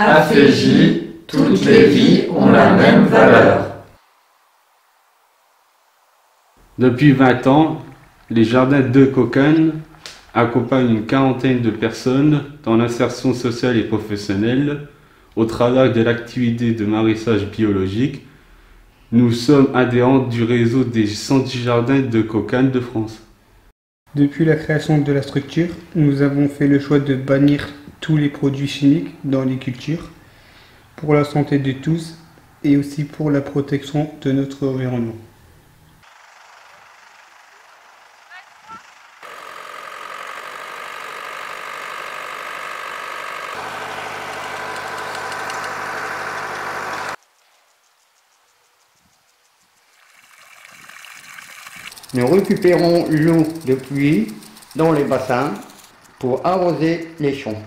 AFJ, toutes les vies ont la même valeur. Depuis 20 ans, les jardins de Cocan accompagnent une quarantaine de personnes dans l'insertion sociale et professionnelle au travers de l'activité de maraîchage biologique. Nous sommes adhérents du réseau des 110 jardins de Cocan de France. Depuis la création de la structure, nous avons fait le choix de bannir tous les produits chimiques dans les cultures pour la santé de tous et aussi pour la protection de notre environnement. Nous récupérons l'eau de pluie dans les bassins pour arroser les champs.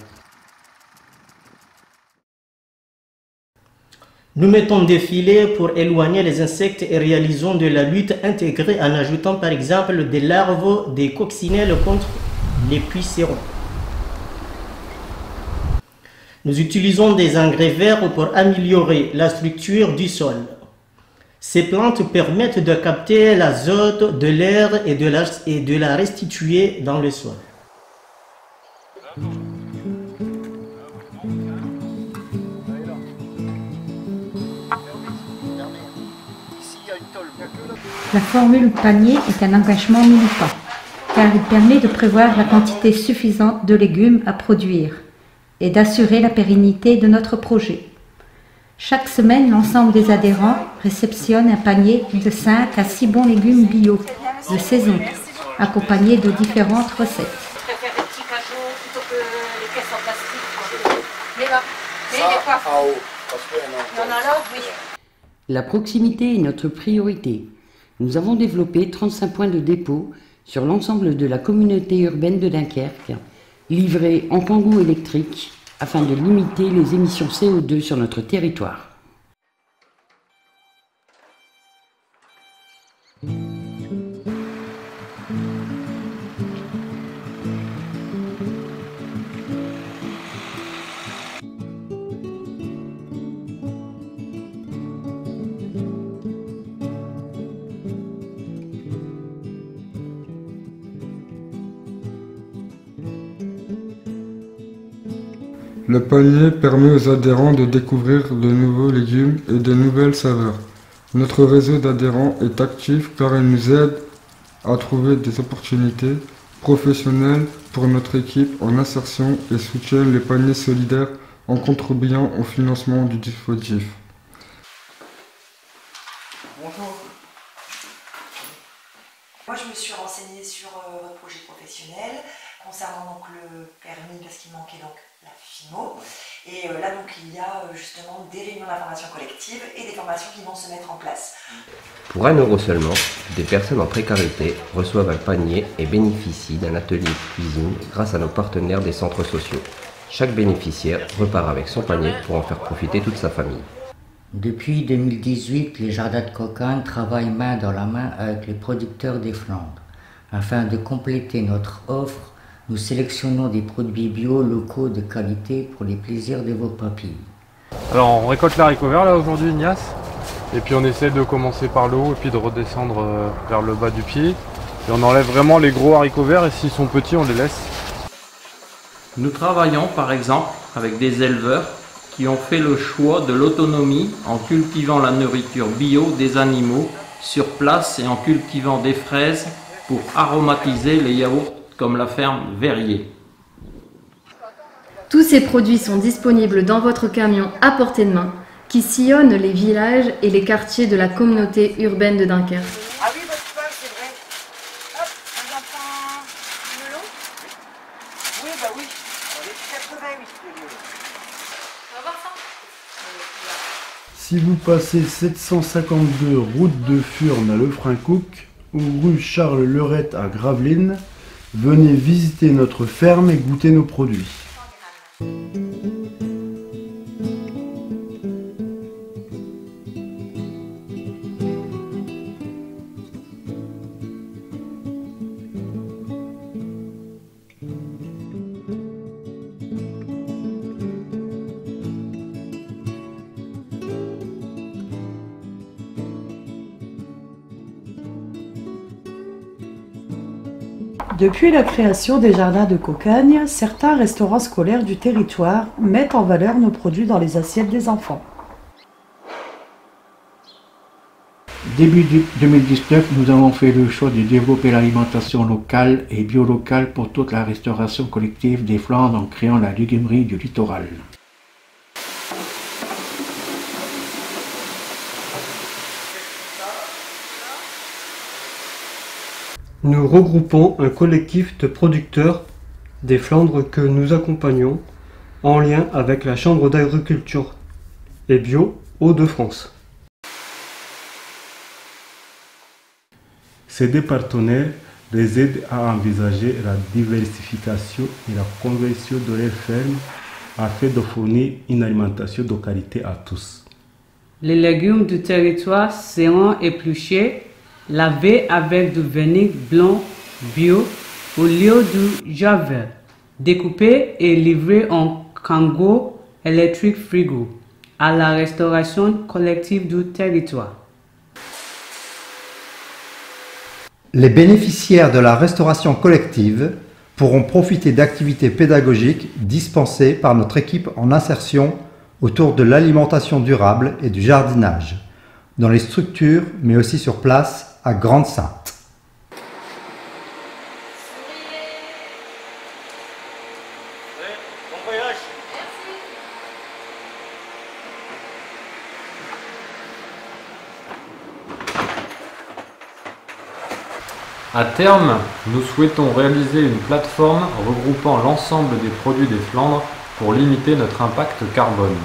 Nous mettons des filets pour éloigner les insectes et réalisons de la lutte intégrée en ajoutant par exemple des larves des coccinelles contre les pucerons. Nous utilisons des engrais verts pour améliorer la structure du sol. Ces plantes permettent de capter l'azote de l'air et, de la, et de la restituer dans le sol. La formule panier est un engagement militant, car il permet de prévoir la quantité suffisante de légumes à produire et d'assurer la pérennité de notre projet. Chaque semaine, l'ensemble des adhérents réceptionne un panier de 5 à 6 bons légumes bio de saison, accompagnés de différentes recettes. La proximité est notre priorité. Nous avons développé 35 points de dépôt sur l'ensemble de la communauté urbaine de Dunkerque, livrés en kangou électrique afin de limiter les émissions CO2 sur notre territoire. Le panier permet aux adhérents de découvrir de nouveaux légumes et de nouvelles saveurs. Notre réseau d'adhérents est actif car il nous aide à trouver des opportunités professionnelles pour notre équipe en insertion et soutient les paniers solidaires en contribuant au financement du dispositif. Suis renseignée sur euh, votre projet professionnel concernant donc le permis parce qu'il manquait donc la FIMO. Et euh, là, donc, il y a euh, justement des réunions d'information collective et des formations qui vont se mettre en place. Pour un euro seulement, des personnes en précarité reçoivent un panier et bénéficient d'un atelier de cuisine grâce à nos partenaires des centres sociaux. Chaque bénéficiaire repart avec son panier pour en faire profiter toute sa famille. Depuis 2018, les jardins de cocagne travaillent main dans la main avec les producteurs des Flandres. Afin de compléter notre offre, nous sélectionnons des produits bio locaux de qualité pour les plaisirs de vos papilles. Alors on récolte l'haricot vert là aujourd'hui Ignace et puis on essaie de commencer par le haut et puis de redescendre euh, vers le bas du pied et on enlève vraiment les gros haricots verts et s'ils sont petits on les laisse. Nous travaillons par exemple avec des éleveurs qui ont fait le choix de l'autonomie en cultivant la nourriture bio des animaux sur place et en cultivant des fraises pour aromatiser les yaourts comme la ferme Verrier. Tous ces produits sont disponibles dans votre camion à portée de main qui sillonne les villages et les quartiers de la communauté urbaine de Dunkerque. Ah oui, c'est vrai. Hop, enfant melon Oui, bah oui. 88 le melon. On va voir ça. Si vous passez 752 route de Furnes à Lefrancouc rue Charles Lerette à Gravelines, venez visiter notre ferme et goûter nos produits. Depuis la création des jardins de Cocagne, certains restaurants scolaires du territoire mettent en valeur nos produits dans les assiettes des enfants. Début 2019, nous avons fait le choix de développer l'alimentation locale et bio-locale pour toute la restauration collective des Flandres en créant la légumerie du littoral. Nous regroupons un collectif de producteurs des Flandres que nous accompagnons en lien avec la Chambre d'agriculture et bio Hauts-de-France. Ces deux partenaires les aident à envisager la diversification et la conversion de leurs fermes afin de fournir une alimentation de qualité à tous. Les légumes du territoire seront épluchés, lavés avec du vinaigre blanc bio au lieu du javel, découpés et livrés en kango électrique frigo à la restauration collective du territoire. Les bénéficiaires de la restauration collective pourront profiter d'activités pédagogiques dispensées par notre équipe en insertion autour de l'alimentation durable et du jardinage, dans les structures mais aussi sur place à Grande-Sainte. À terme, nous souhaitons réaliser une plateforme regroupant l'ensemble des produits des Flandres pour limiter notre impact carbone.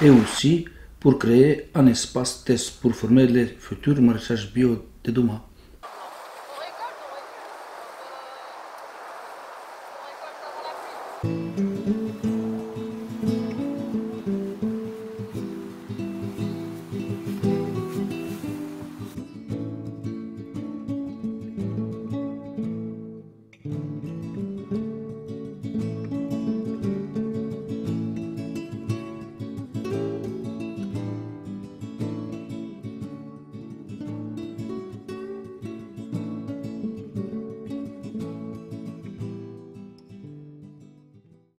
Et aussi pour créer un espace test pour former les futurs maraîchages bio de demain.